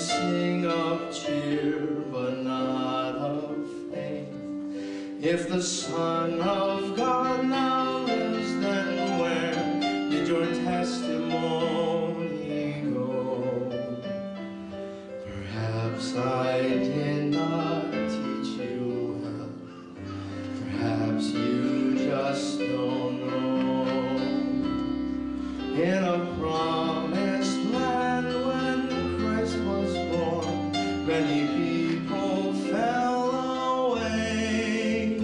sing of cheer, but not of faith. If the Son of God now lives, then where did your testimony go? Perhaps I did not teach you well. Perhaps you just don't know. In many people fell away.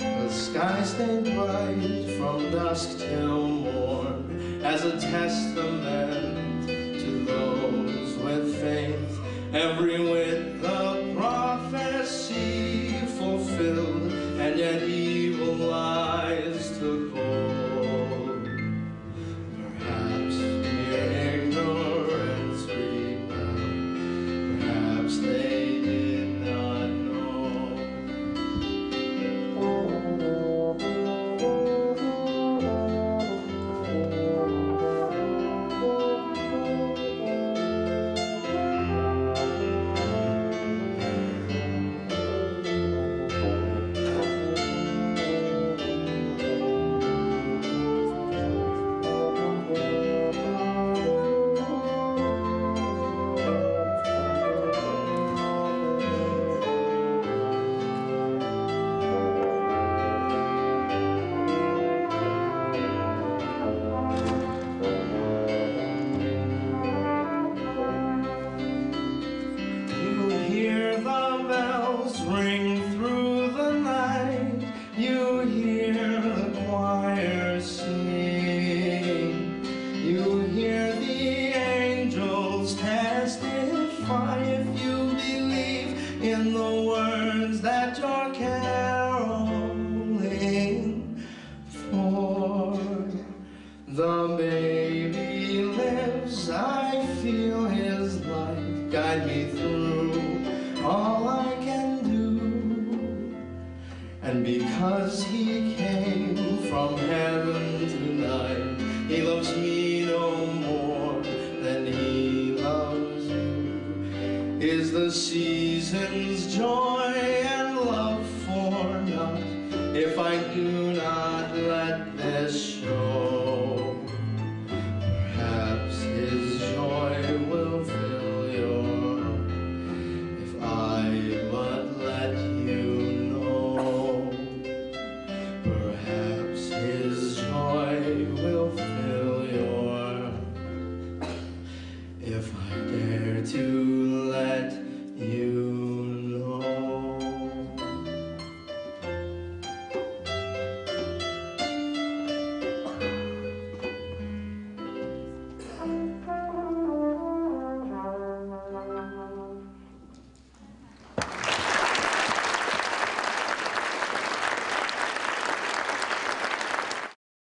The sky stayed bright from dusk till morn as a testament to those with faith. Every whit the prophecy fulfilled, and yet if you believe in the words that you're caroling. For the baby lives, I feel his light guide me through all I can do. And because he came from heaven tonight, he loves me no more than he. Is the season's joy and love for naught. If I do